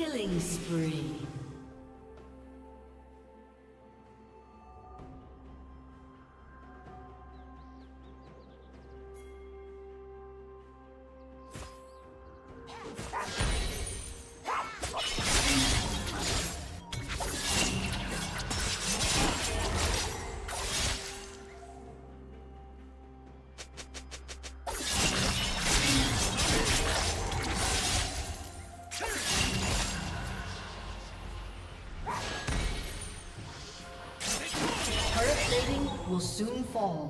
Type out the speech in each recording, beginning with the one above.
Killing spree. Fall.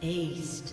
Aced.